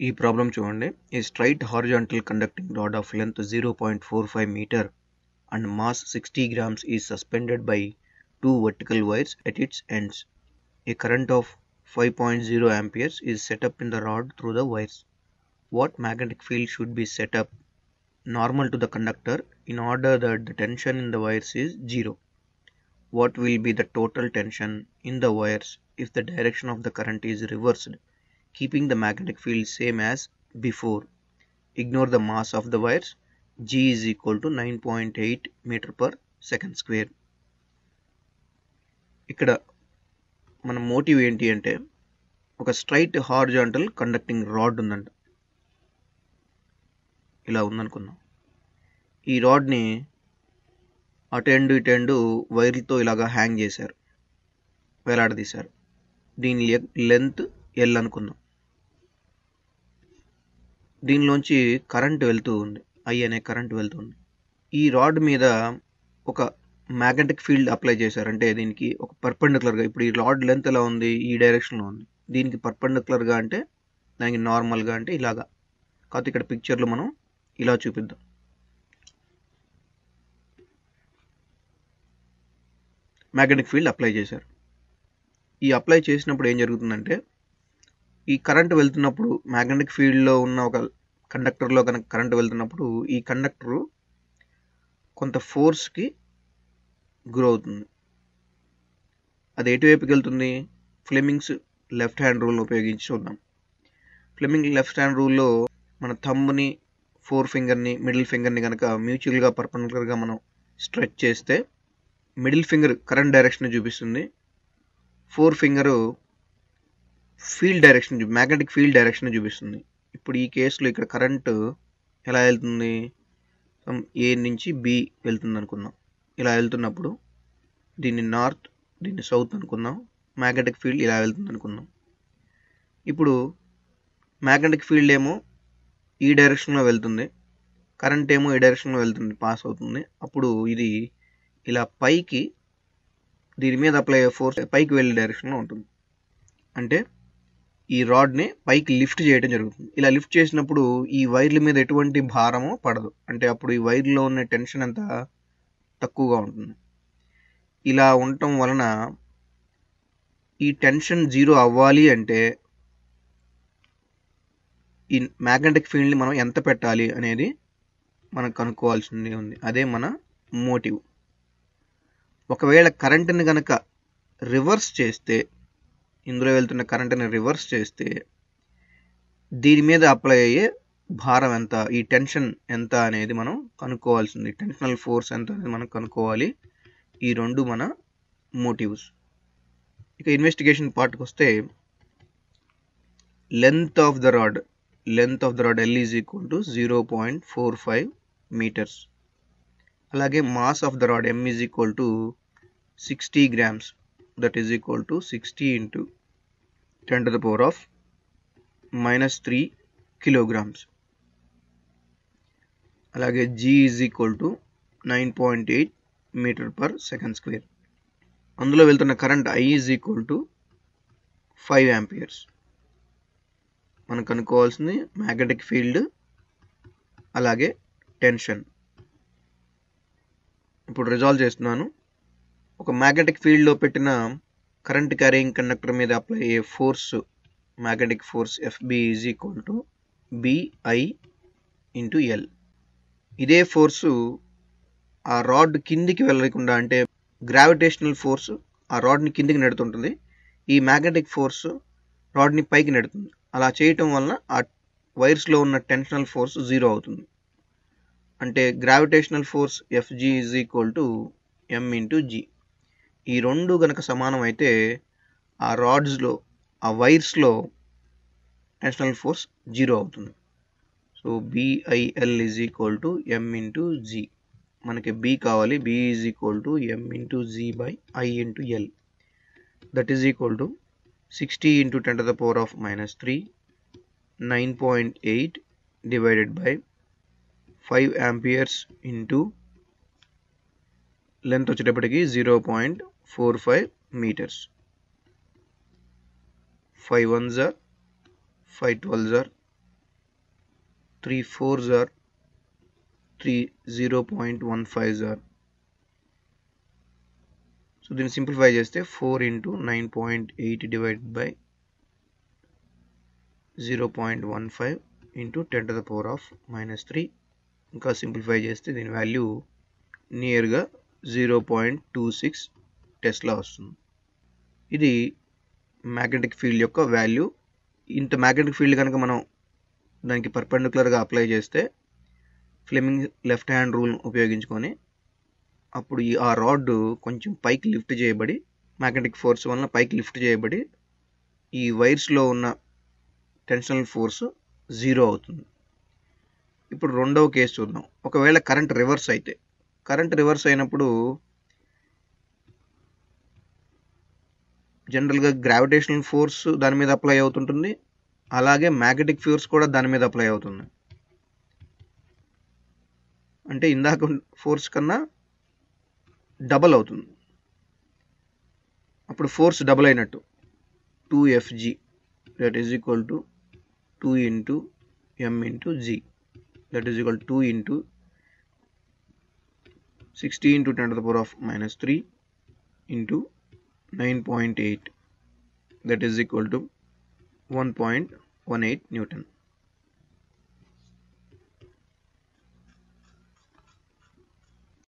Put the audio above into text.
ఈ ప్రాబ్లం చూడండి ఈ straight horizontal conducting rod of length zero point four five meter and mass sixty grams is suspended by two vertical wires at its ends a current of five point zero amperes is set up in the rod through the wires. What magnetic field should be set up normal to the conductor in order that the tension in the wires is zero? What will be the total tension in the wires if the direction of the current is reversed, Keeping the magnetic field same as before? Ignore the mass of the wires. G is equal to 9.8 meter per second square. ఇక్కడ మన motive ఏంటి అంటే ఒక straight horizontal conducting rod ఉందంట ఇలా ఉందనుకుందాం ఈ రాడ్ని అటు ఎండు ఇటు ఎండు వైర్లతో ఇలాగా హ్యాంగ్ చేశారు వేలాడదీశారు దీని లెంత్ ఎల్ అనుకుందాం దీనిలోంచి కరెంట్ వెళ్తూ ఉంది. ఐ అనే కరెంట్ వెళ్తుంది ఈ రాడ్ మీద ఒక మ్యాగ్నెటిక్ ఫీల్డ్ అప్లై చేశారు. అంటే దీనికి ఒక పర్పెండికులర్గా ఇప్పుడు ఈ రాడ్ లెంత్ ఎలా ఉంది? ఈ డైరెక్షన్లో ఉంది. దీనికి పర్పెండికులర్గా అంటే దానికి నార్మల్గా అంటే ఇలాగా. కాకపోతే ఇక్కడ పిక్చర్లో మనం ఇలా చూపిద్దాం. మ్యాగ్నెటిక్ ఫీల్డ్ అప్లై చేశారు. ఈ అప్లై చేసినప్పుడు ఏం జరుగుతుందంటే ఈ కరెంట్ వెళ్తున్నప్పుడు మ్యాగ్నెటిక్ ఫీల్డ్లో ఉన్న ఒక కండక్టర్లో కనుక కరెంట్ వెళ్తున్నప్పుడు ఈ కండక్టరు కొంత ఫోర్స్కి గురవుతుంది అది ఎటువైపుకి వెళ్తుంది? ఫ్లెమింగ్స్ లెఫ్ట్ హ్యాండ్ రూల్ని ఉపయోగించి చూద్దాం. ఫ్లెమింగ్ లెఫ్ట్ హ్యాండ్ రూల్లో మన థమ్ని ఫోర్ ఫింగర్ని మిడిల్ ఫింగర్ని కనుక మ్యూచువల్గా పర్పన్లర్గా మనం స్ట్రెచ్ చేస్తే మిడిల్ ఫింగర్ కరెంట్ డైరెక్షన్ చూపిస్తుంది. Four finger field direction magnetic field direction చూపిస్తుంది. ఇప్పుడు ఈ కేసులో ఇక్కడ కరెంటు ఎలా వెళ్తుంది? ఏ నుంచి బి వెళ్తుంది అనుకుందాం. ఇలా వెళ్తున్నప్పుడు దీన్ని నార్త్ దీన్ని సౌత్ అనుకుందాం. మ్యాగ్నెటిక్ ఫీల్డ్ ఇలా వెళ్తుంది అనుకుందాం. ఇప్పుడు మ్యాగ్నెటిక్ ఫీల్డ్ ఏమో ఈ డైరెక్షన్లో వెళ్తుంది. కరెంట్ ఏమో ఈ డైరెక్షన్లో వెళ్తుంది పాస్ అవుతుంది. అప్పుడు ఇది ఇలా పైకి దీని మీద అప్లై అయ్యే ఫోర్స్ పైకి వెళ్ళే డైరెక్షన్లో ఉంటుంది. అంటే ఈ రాడ్ని పైకి లిఫ్ట్ చేయడం జరుగుతుంది. ఇలా లిఫ్ట్ చేసినప్పుడు ఈ వైర్ల మీద ఎటువంటి భారము పడదు. అంటే అప్పుడు ఈ వైర్లో ఉన్న టెన్షన్ అంతా తక్కువగా ఉంటుంది. ఇలా ఉండటం వలన ఈ టెన్షన్ జీరో అవ్వాలి అంటే ఈ మ్యాగ్నెటిక్ ఫీల్డ్ని మనం ఎంత పెట్టాలి అనేది మనం కనుక్కోవాల్సింది ఉంది. అదే మన మోటివ్. ఒకవేళ కరెంటుని కనుక రివర్స్ చేస్తే ఇందులో వెళ్తున్న కరెంట్ని రివర్స్ చేస్తే దీని మీద అప్లై అయ్యే భారం ఎంత? ఈ టెన్షన్ ఎంత అనేది మనం కనుక్కోవాల్సింది. టెన్షనల్ ఫోర్స్ ఎంత అనేది మనం కనుక్కోవాలి. ఈ రెండు మన మోటివ్స్. ఇక ఇన్వెస్టిగేషన్ పార్ట్కి వస్తే length of the rod. Length of the rod L is equal to zero point four five meters అలాగే mass of the rod M is equal to sixty grams that is equal to sixty into ten to the power of minus three kilograms అలాగే G is equal to nine point eight meter per second square అందులో వెళ్తున్న current I is equal to five amperes మనం కనుక్కోవాల్సింది magnetic field అలాగే tension ఇప్పుడు resolve చేస్తున్నాను. ఒక magnetic ఫీల్డ్లో పెట్టిన కరెంట్ క్యారింగ్ కండక్టర్ మీద అప్లై అయ్యే force magnetic force FB is equal to BI into L ఇదే ఫోర్సు ఆ రాడ్ కిందికి వెళ్ళకుండా అంటే గ్రావిటేషనల్ ఫోర్స్ ఆ రాడ్ని కిందికి నెడుతుంటుంది. ఈ మ్యాగ్నెటిక్ ఫోర్స్ రాడ్ని పైకి నెడుతుంది. అలా చేయటం వలన ఆ వైర్స్లో ఉన్న టెన్షనల్ ఫోర్స్ జీరో అవుతుంది. అంటే gravitational force FG is equal to M into G ఈ రెండు గనక సమానం అయితే ఆ రాడ్స్లో ఆ వైర్స్లో టెన్షనల్ ఫోర్స్ జీరో అవుతుంది. So BIL is equal to M into G మనకి బి కావాలి. B is equal to M into G by I into L that is equal to sixty into ten to the power of minus three nine point eight divided by five amperes into length వచ్చేటప్పటికి zero point four five meters five one jar five twelve jar three forces are three zero point one five are so దీన్ని simplify చేస్తే four into nine point eight divide by zero point one five into ten to the power of minus three ఇంకా simplify చేస్తే దీని value నియర్గా zero point two six tesla వస్తుంది. ఇది magnetic field యొక్క value. ఇంత magnetic field కనుక మనం దానికి పర్పెండికులర్గా అప్లై చేస్తే ఫ్లెమింగ్ లెఫ్ట్ హ్యాండ్ రూల్ ఉపయోగించుకొని అప్పుడు ఈ ఆ రాడ్ కొంచెం పైకి లిఫ్ట్ చేయబడి మ్యాగ్నెటిక్ ఫోర్స్ వలన పైకి లిఫ్ట్ చేయబడి ఈ వైర్స్లో ఉన్న టెన్షనల్ ఫోర్స్ జీరో అవుతుంది. ఇప్పుడు రెండవ కేసు చూద్దాం. ఒకవేళ కరెంట్ రివర్స్ అయితే కరెంట్ రివర్స్ అయినప్పుడు జనరల్గా గ్రావిటేషనల్ ఫోర్స్ దాని మీద అప్లై అవుతుంటుంది. అలాగే మ్యాగ్నెటిక్ ఫోర్స్ కూడా దాని మీద అప్లై అవుతుంది. అంటే ఇందాక ఫోర్స్ కన్నా డబల్ అవుతుంది. అప్పుడు ఫోర్స్ డబల్ అయినట్టు. Two FG that is equal to two into M into G that is equal to into sixty into ten to the power of minus three into nine point eight that is equal to